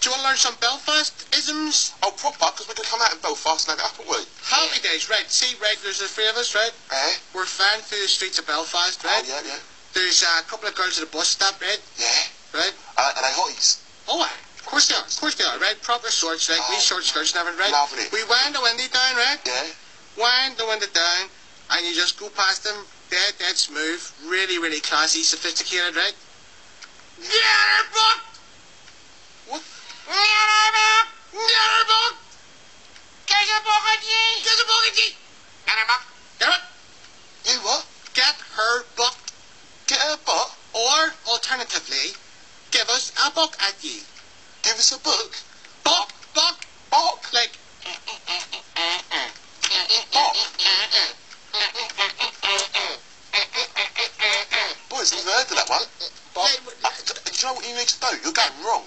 Do you want to learn some Belfast isms? Oh, proper, because we can come out in Belfast and have it up, aren't we? Happy days, right? See, right, there's the three of us, right? Eh? We're flying through the streets of Belfast, right? Oh, yeah, yeah. There's uh, a couple of girls at a bus stop, right? Yeah. Right? Uh, and I hotties. Oh. Of course they are. Of course they are, right? Proper shorts, right? Oh, Wee short skirts and everything, right? lovely. We wind the window down, right? Yeah. Wind the window down, and you just go past them, dead, dead smooth, really, really classy, sophisticated, right? Yeah, book! What? Yeah, book! A book ye! There's a book at! Get her book! Get her! You what? Get her book! Get her butt? Or, alternatively, give us a book ye. Give us a book? Book, book, Book? like Boys, never heard of that one. Book. Uh, do you know what you need to do? You're going wrong.